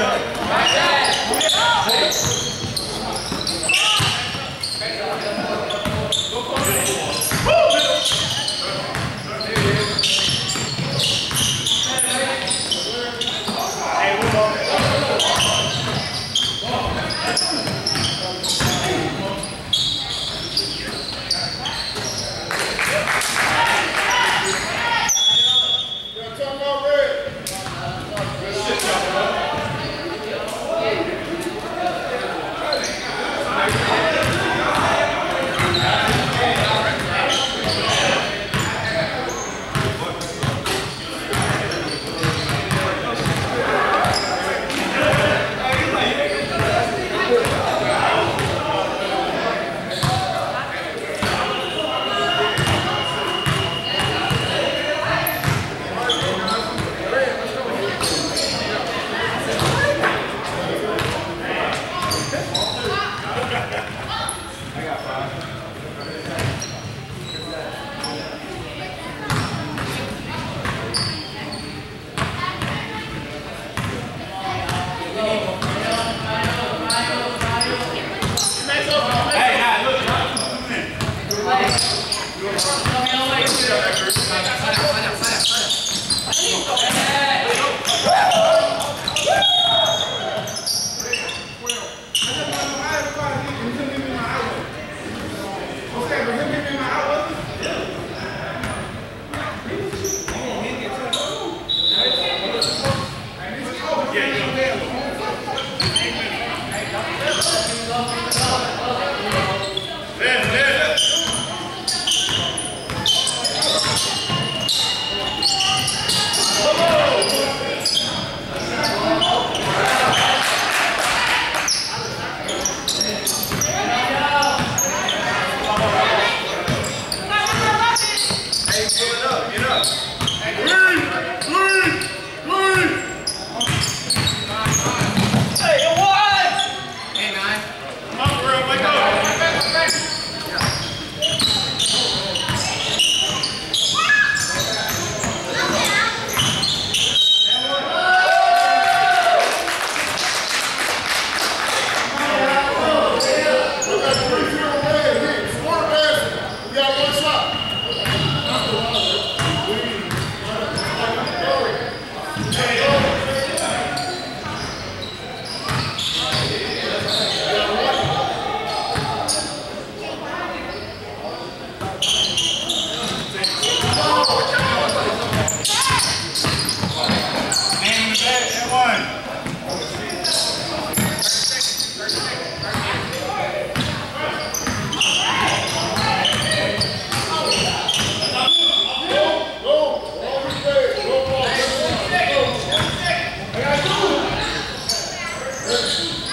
Right now.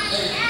Hey.